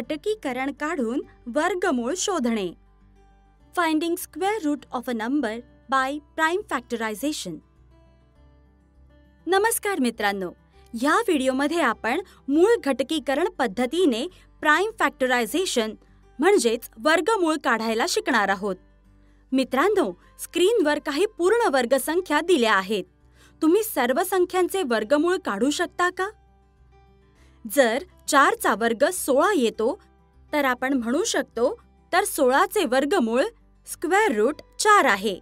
घटकीकरण काढून वर्गमूळ शोधणे. Finding square root of a number by prime factorization नमस्कार मित्रांनो ह्या व्हिडिओमध्ये आपण मूळ घटकीकरण पद्धतीने प्राइम फॅक्टरायझेशन म्हणजेच वर्गमूळ काढायला शिकणार आहोत. मित्रांनो स्क्रीनवर काही पूर्ण वर्गसंख्या दिल्या आहेत. तुम्ही सर्व संख्यांचे वर्गमूळ काढू शकता का? जर चारचा वर्ग सोळा येतो तर आपण म्हणू शकतो तर सोळाचे वर्गमूळ स्क्वेअर रूट चार आहे.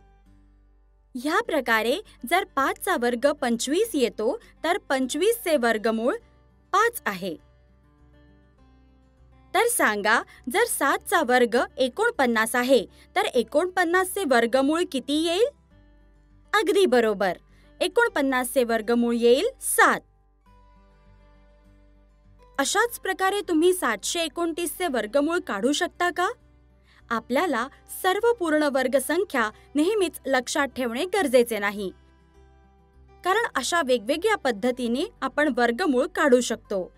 ह्या प्रकारे जर पाचचा वर्ग पंचवीस येतो तर पंचवीसचे वर्गमूळ पाच आहे. तर सांगा जर सातचा वर्ग एकोणपन्नास आहे तर एकोणपन्नासचे वर्गमूळ किती येईल? अगदी बरोबर. एकोणपन्नासचे वर्गमूळ येईल सात. अशाच प्रकारे तुम्ही सातशे एकोणतीसचे वर्गमूळ काढू शकता का? आपल्याला सर्व पूर्ण वर्ग संख्या नेहमीच लक्षात ठेवणे गरजेचे नाही. कारण अशा वेगवेगळ्या पद्धतीने आपण वर्गमूळ काढू शकतो.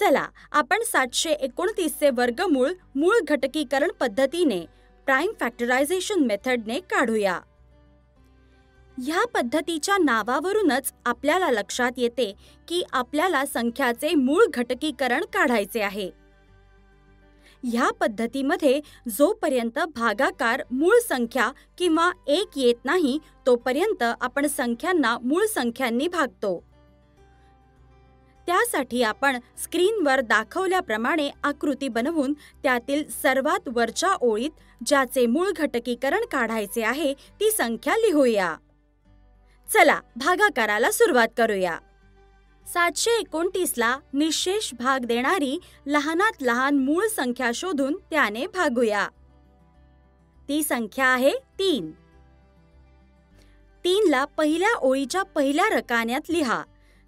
चला आपण सातशे एकोणतीसचे वर्गमूळ मूळ घटकीकरण पद्धतीने प्राइम फॅक्टरायझेशन मेथडने काढूया. ह्या पद्धतीच्या नावावरूनच आपल्याला लक्षात येते की आपल्याला संख्याचे मूळ घटकीकरण काढायचे आहे. ह्या पद्धतीमध्ये जोपर्यंत भागाकार मूळ संख्या किंवा एक येत नाही तोपर्यंत आपण संख्यांना मूळ संख्यांनी भागतो. त्यासाठी आपण स्क्रीनवर दाखवल्याप्रमाणे आकृती बनवून त्यातील सर्वात वरच्या ओळीत ज्याचे मूळ घटकीकरण काढायचे आहे ती संख्या लिहूया. चला भागाकाराला सुरुवात करूया. सातशे एकोणतीसला निशेष भाग देणारी लहानात लहान मूळ संख्या शोधून त्याने भागूया. ती संख्या आहे तीन. तीनला पहिल्या ओळीच्या पहिल्या रकान्यात लिहा.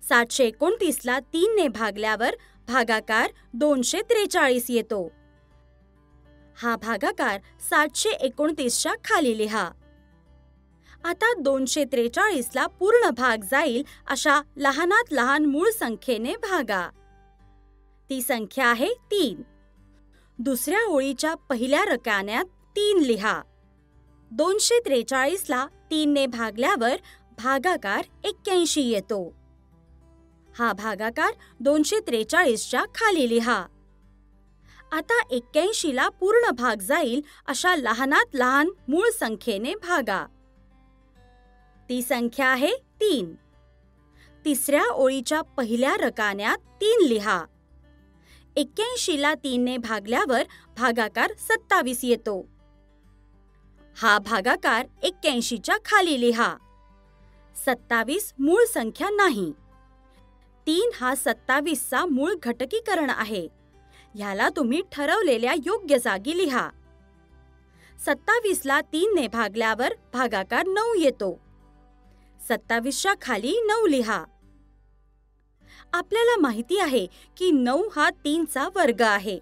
सातशे एकोणतीसला तीनने भागल्यावर भागाकार दोनशे त्रेचाळीस येतो. हा भागाकार सातशे एकोणतीसच्या खाली लिहा. आता दोनशे त्रेचाळीसला पूर्ण भाग जाईल अशा लहानात लहान मूळ संख्येने भागा. ती संख्या आहे तीन. दुसऱ्या ओळीच्या पहिल्या रकान्यात तीन लिहा. दोनशे त्रेचाळीसला तीनने भागल्यावर भागाकार एक्क्याऐंशी येतो. हा भागाकार दोनशे त्रेचाळीसच्या खाली लिहा. आता एक्क्याऐंशीला पूर्ण भाग जाईल अशा लहानात लहान मूळ संख्येने भागा. ती संख्या आहे तीन. तिसऱ्या ओळीच्या पहिल्या रकान्यात तीन लिहा. एक्क्याऐंशीला तीनने भागल्यावर भागाकार सत्तावीस येतो. हा भागाकार एक्क्याऐंशीच्या खाली लिहा. सत्तावीस मूळ संख्या नाही. तीन हा सत्तावीसचा मूळ घटकीकरण आहे. ह्याला तुम्ही ठरवलेल्या योग्य जागी लिहा. सत्तावीसला तीनने भागल्यावर भागाकार नऊ येतो. सत्तावीसच्या खाली नऊ लिहा. आपल्याला माहिती आहे की नऊ हा तीनचा वर्ग आहे.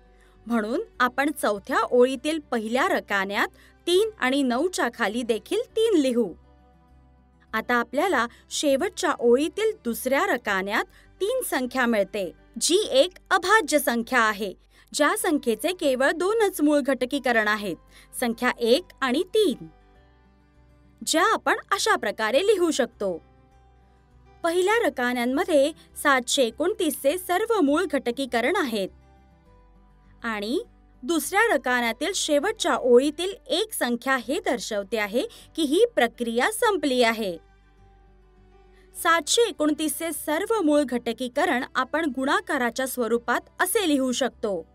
म्हणून आपण चौथ्या ओळीतील पहिल्या रकान्यात तीन आणि नऊच्या खाली देखील तीन लिहू. आता आपल्याला शेवटच्या ओळीतील दुसऱ्या रकान्यात तीन संख्या मिळते जी एक अभाज्य संख्या आहे. ज्या संख्येचे केवळ दोनच मूळ घटकीकरण आहेत संख्या एक आणि तीन. ज्या आपण अशा प्रकारे लिहू शकतो. पहिल्या रकान्यांमध्ये सातशे एकोणतीसचे सर्व मूळ घटकीकरण आहेत. आणि दुसऱ्या रकान्यातील शेवटच्या ओळीतील एक संख्या हे दर्शवते आहे की ही प्रक्रिया संपली आहे. सातशे एकोणतीसचे सर्व मूळ घटकीकरण आपण गुणाकाराच्या स्वरूपात असे लिहू शकतो.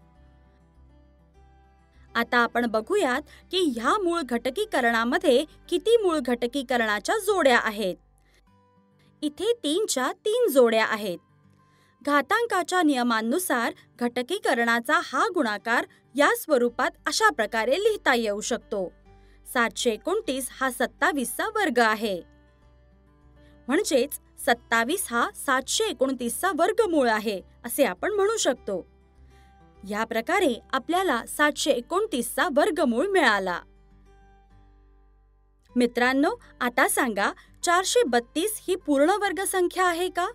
आता आपण बघूयात की ह्या मूळ घटकीकरणामध्ये किती मूळ घटकीकरणाच्या जोड्या आहेत. इथे तीनच्या तीन जोड्या आहेत. घातांकाच्या नियमांनुसार घटकीकरणाचा हा गुणाकार या स्वरूपात अशा प्रकारे लिहिता येऊ शकतो. सातशे एकोणतीस हा सत्तावीसचा वर्ग आहे. म्हणजेच सत्तावीस हा सातशे एकोणतीसचा वर्गमूळ आहे असे आपण म्हणू शकतो. या प्रकारे आपल्याला सातशे एकोणतीसचा वर्गमूळ मिळाला. मित्रांनो आता सांगा चारशे बत्तीस ही पूर्ण वर्ग संख्या आहे का?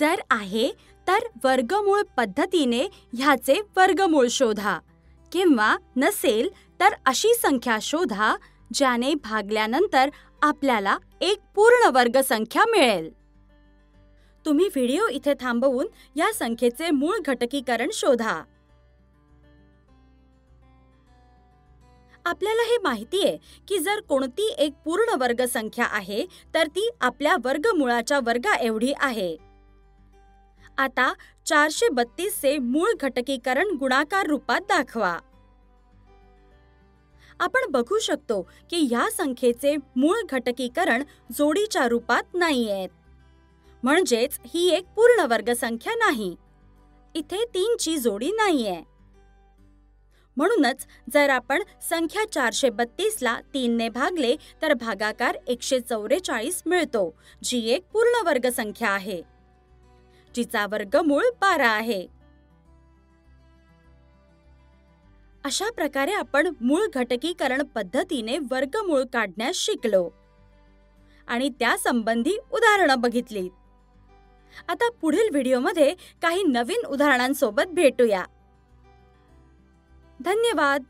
जर आहे तर वर्गमूळ पद्धतीने ह्याचे वर्गमूळ शोधा. किंवा नसेल तर अशी संख्या शोधा ज्याने भागल्यानंतर आपल्याला एक पूर्ण वर्ग संख्या मिळेल. तुम्ही व्हिडिओ इथे थांबवून या संख्येचे मूळ घटकीकरण शोधा. आपल्याला हे माहिती आहे की जर कोणती एक पूर्ण वर्ग संख्या आहे तर ती आपल्या वर्गमुळाच्या वर्गा एवढी आहे. आता चारशे बत्तीसचे मूळ घटकीकरण गुणाकार रूपात दाखवा. आपण बघू शकतो की ह्या संख्येचे मूळ घटकीकरण जोडीच्या रूपात नाहीयेत. म्हणजेच ही एक पूर्ण वर्ग संख्या नाही. इथे तीनची जोडी नाहीये. म्हणूनच जर आपण संख्या चारशे बत्तीसला तीनने भागले तर भागाकार एकशे चौवेचाळीस मिळतो जी एक पूर्ण वर्ग संख्या आहे. जिचा वर्गमूळ बारा आहे. अशा प्रकारे आपण मूळ घटकीकरण पद्धतीने वर्गमूळ काढण्यास शिकलो. आणि त्यासंबंधी उदाहरणं बघितली आता पुढील व्हिडिओमध्ये काही नवीन उदाहरणांसोबत भेटूया. धन्यवाद.